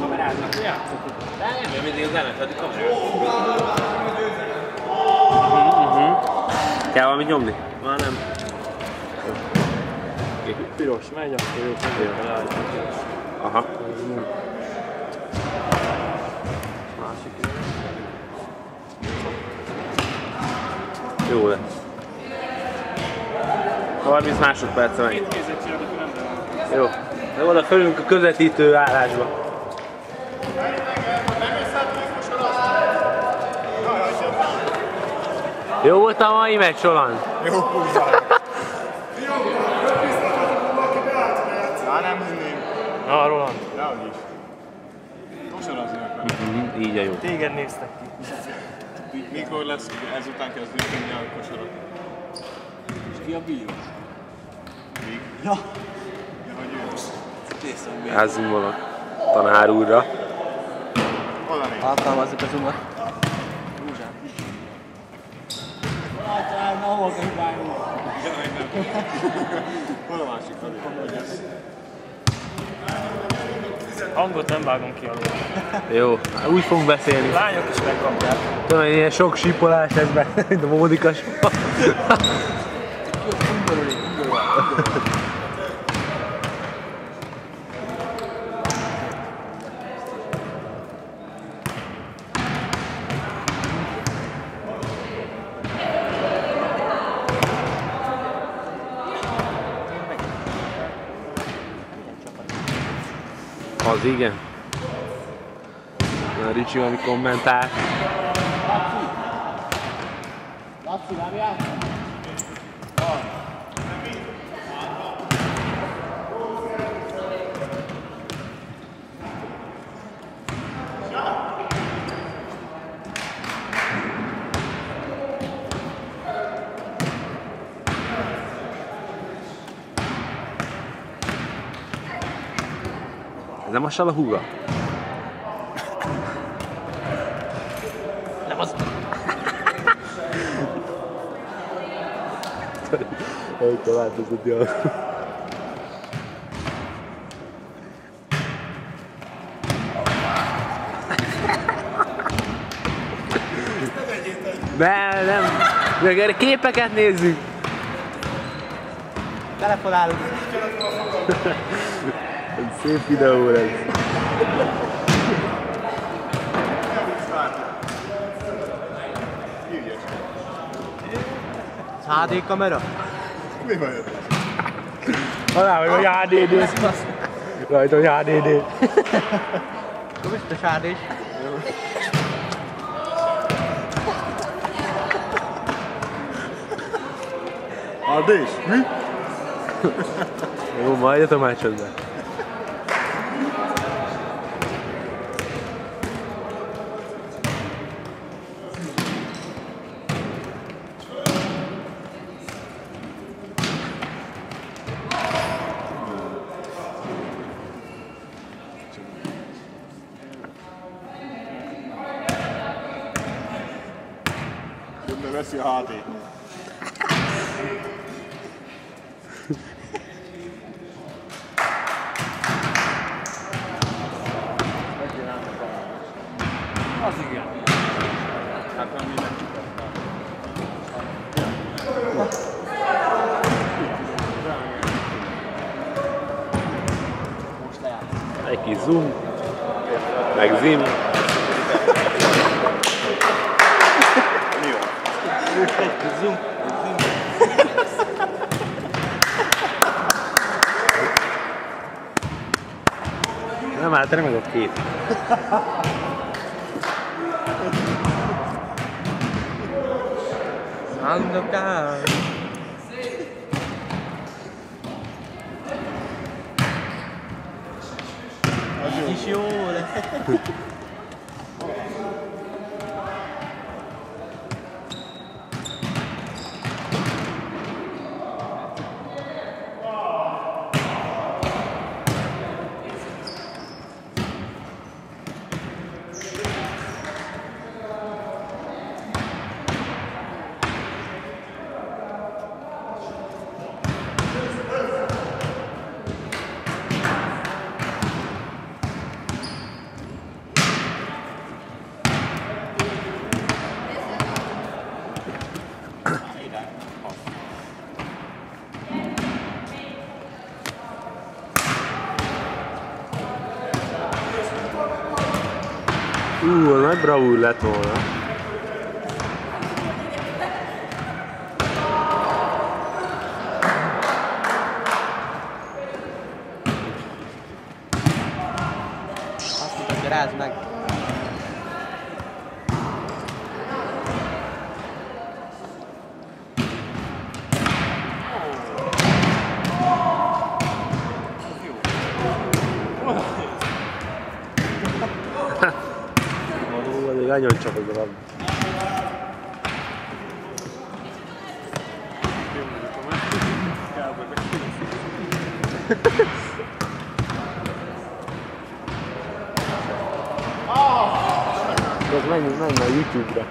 Kameráznak, játszok. De nem, mindig az ellenfedi kamerát. Kell valamit nyomni? Már nem. Piros megy, akkor jó állítjuk. Aha. Másik. Jó lesz. 30 másodperc meg. Jó. De oda fölünk a közvetítő állásba. Jó volt a mai meccs, Roland? Jó. Már nem hinném. Na, Roland. Dehogy is. Kosarazni akarok. Mhm, Így a jó. Téged néztek ki. Mikor lesz, ezután kezdődik a kosarat? És ki a bíró? Ja. Wade. Házzunk valak. Tanár úrra. Alkalmazzuk az umat. Rúzsát. Hát, ahol kell hibálni. Jaj, nem. Hol a másik felé? Hangot nem vágom ki alól. Jó, úgy fogunk beszélni. Lányok is megkapják. Tudom, hogy ilyen sok sípolás ez be, mint a Mónika sípa. Az igen. Na, Ricsi valami kommentál. Laci, nem játszol? Ez nem a salahúga? Nem az. Hogy te változott, jó. Ne, nem. Meg erre képeket nézzük. Telefonálunk. Szép videó lesz. HD kamera? Mi van ez? Halál, hogy HDD. Rajta, hogy HDD. Akkor biztos HD is. Adés, mi? Jó, majd jött a másodban. Közben Bless you, Hardy. Zoom. Nem állt meg a kép. Sandokan. Az is jó lesz. Ú, nagy bravúr lett volna. Azt mutatja, rázd meg. Nagyon csak a labda. Az menj, menj a YouTube-ra.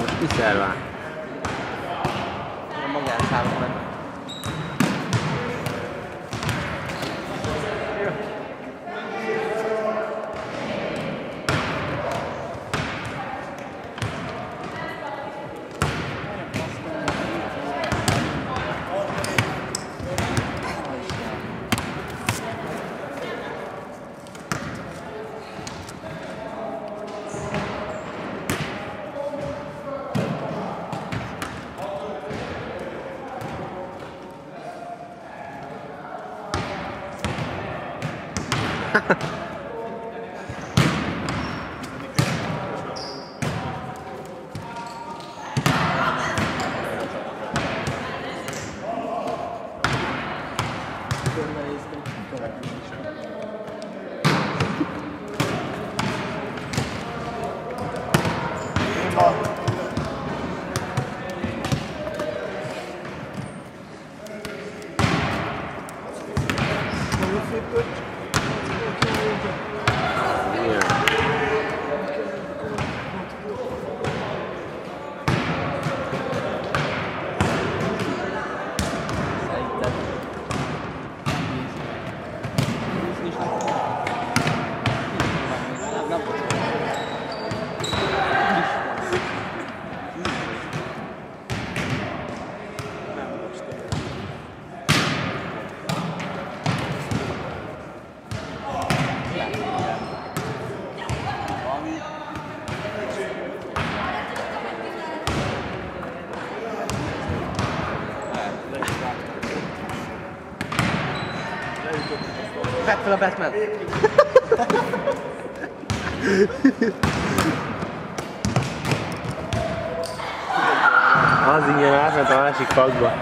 Most kiszervál. A magánszámot meg. Vedd fel a Batman! Az ingyen átment a másik fakba.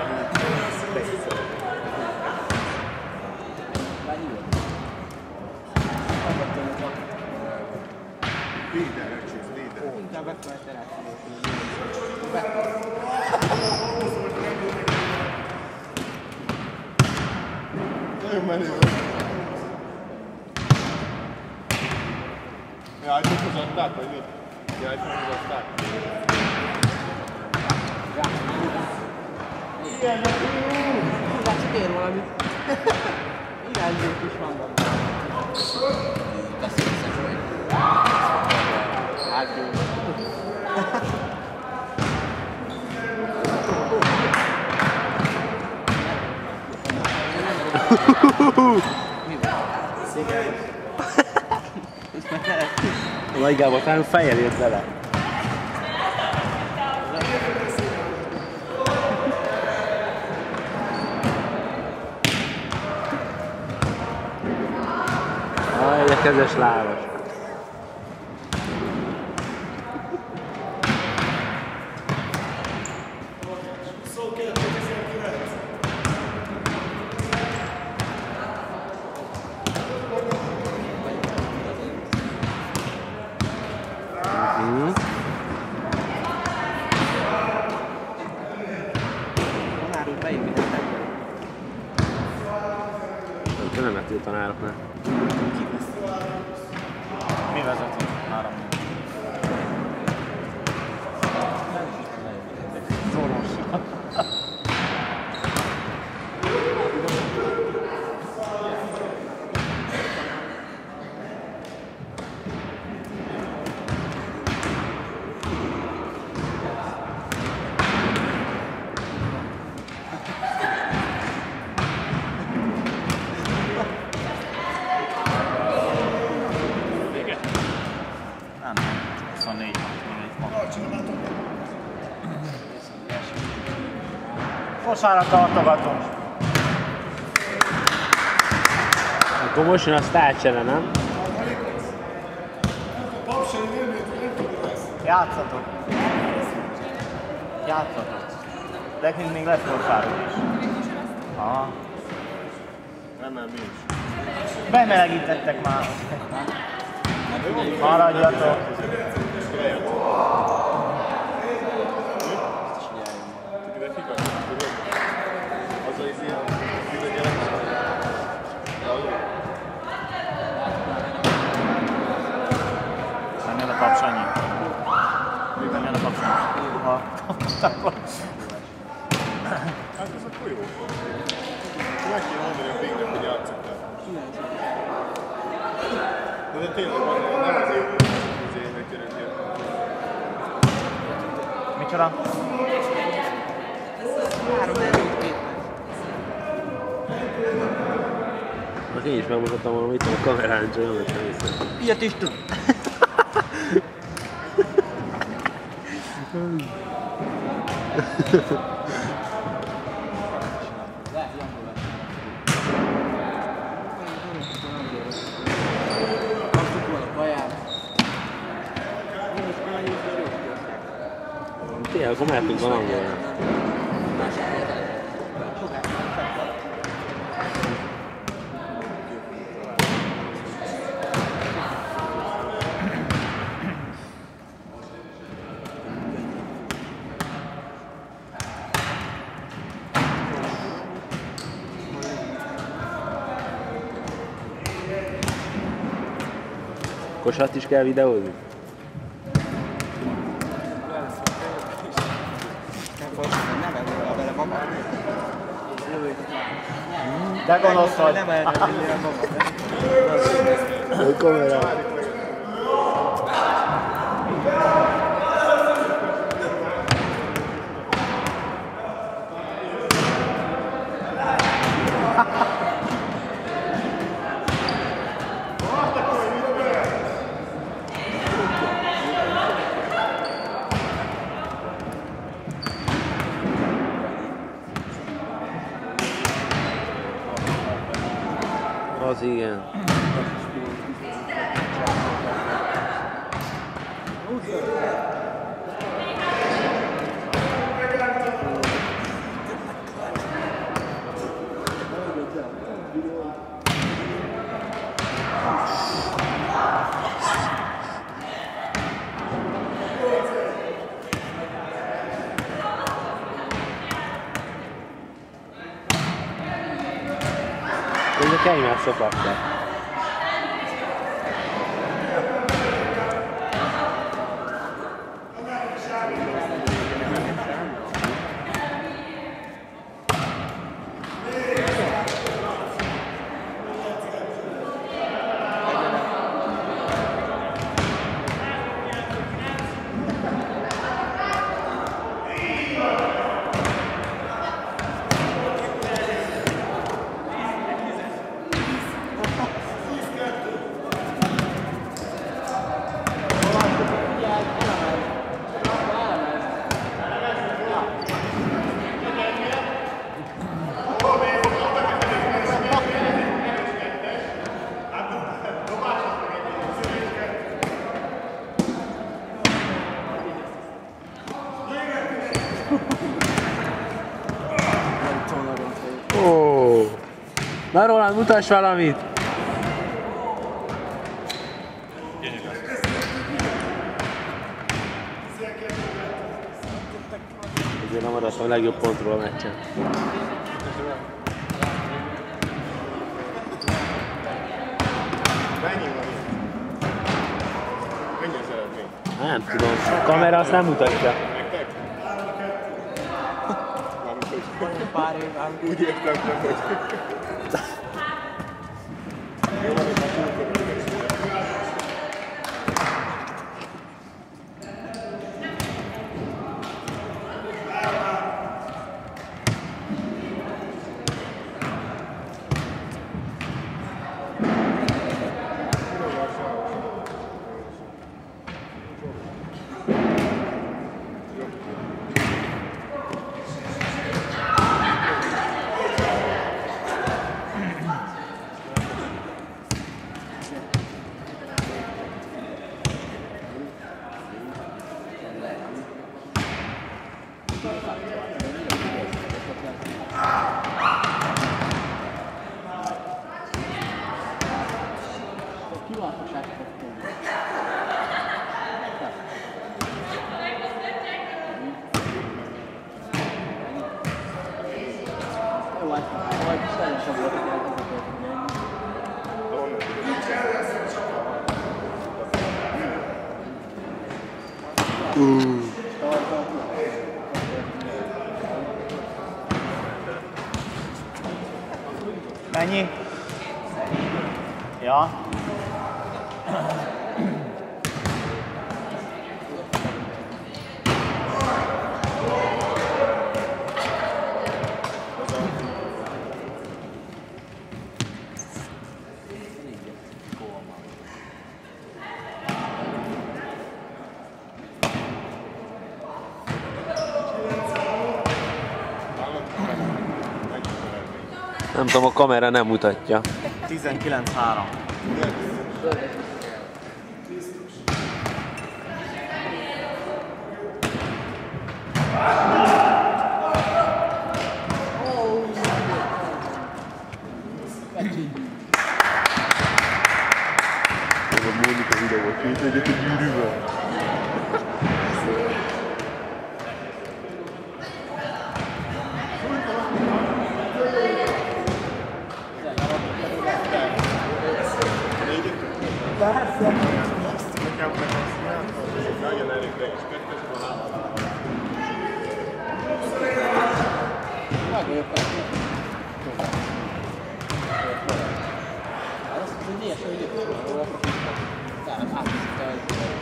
Líder, öcsém, líder. Inkább Batman teráció. Nagyon menő volt. Jaj, csak hozatták, vagy mit? Jaj, csak hozatták. Látszik ér valamit. Irányzók is van benne. Hát jó. A Nagy Gábor talán fejjel ért bele. Aj, a kezes lábas. Mhm. Tanárok beépítettek. Nem tudom, nem a tanároknál. 64, 64. Fosára tartogatom. Akkor most jön a sztárcsere, nem? Játszatok. Játszatok. De még lesz fosárunk is. Aha. Remélem mi is. Bemelegítettek már. Maradjatok. Ide kikapcsoljuk, tudod? Az az ilyen bizonyos. Nem jön a papsanyi. Nem jön a papsanyi. Ha. Hát ez akkor jó. Meg kéne mondani a végre, hogy játszottál. De, de tényleg van, nem azért, hogy azért megkerültél. Micsoda? Az én is megmutattam volna, itt van a kamerán, csak nem vettem észre. Ilyet is tud. Tényleg, akkor mehetünk valahol. Kosat is kell videózni? De gonosz vagy. Nem erre a baba. A sem essa, Bastião. Na Roland, mutass valamit! Ezért nem maradtam a legjobb pontról a meccsen. Nem tudom, a kamera azt nem mutatja. Nektek? Pár év úgy értem, hogy... Elkezdett Mennyi? Ja. Nem tudom, a kamera nem mutatja. 19-3. Ez a Mónika videó, két egyet a gyűrűvel. Nekem meg azt látom, hogy ez nagyon elég de is kettes van Azt mondja, hogy ilyesmi, hogy jött róla, tehát átviszik el.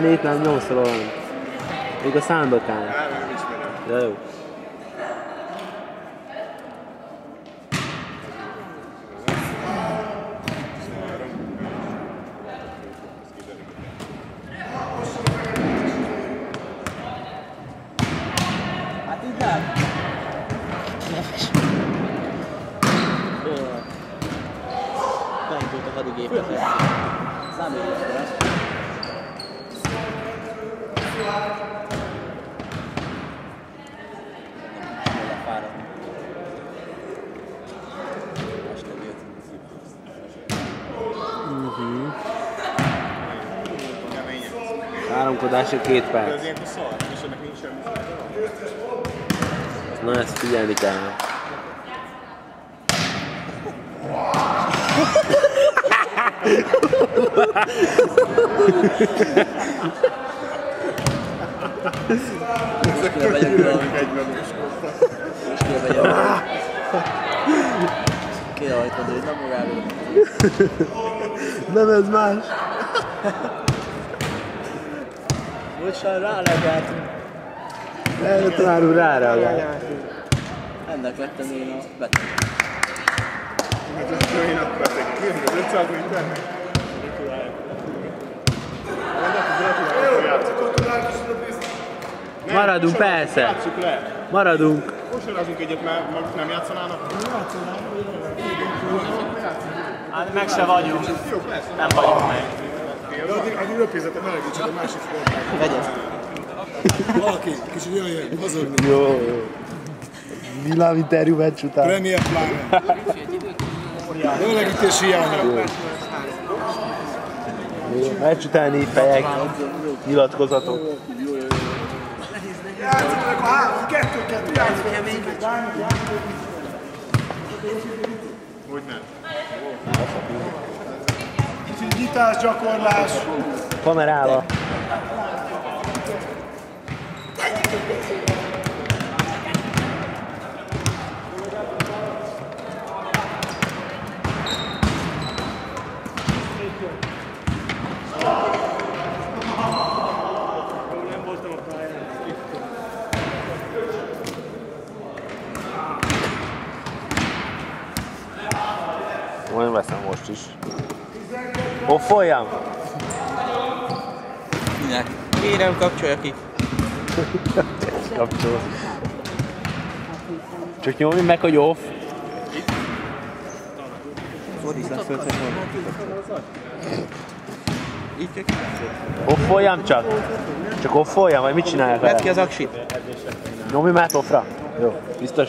Zenét nem nyomsz valami. Még a szándokán. nem, nem ismerem. Ja, jó. Hát így nem. Beindult a hadigépet. Számít ezt. Nem fáradni. Este jött. Háromkodásra két De perc. ez ilyenkor szar, és ennek nincs semmi. Na ezt figyelni kell. Kéne vegyek valami. Egyben És kéne vegyek valami. Kéne valamit mondani, hogy nem magáról. Nem ez más. Most már rálegáltunk. Erre találunk ráreagál. Ennek lettem én a beteg. Én akkor beteg. Az 500 mindennek. Maradunk, persze. Játsszuk le. Maradunk. Kosarazunk egyet, mert most nem játszanának. Hát meg se vagyunk. Nem vagyunk meg. De addig, addig röpézzetek, melegítsen a másik fordát. Vegyes. Valaki, kicsit jöjjön, mozogni. Jó, jó. Villáminterjú meccs után. Premier pláne. Melegítés hiánya. Meccs utáni fejek, nyilatkozatok. Játszanak a három, kettő-kettő, játszanak. Hogy nem? Kicsit nyitás, gyakorlás. Kamerával. Olyan veszem most is. Offoljam? Minek? Kérem, kapcsolja ki. Kapcsol. Csak nyomni meg, hogy off. Fordítsd le föl. Offoljam csak? Csak offoljam, vagy mit csináljak Vedd vele? ki az aksit. Nyomj már offra. Jó, biztos?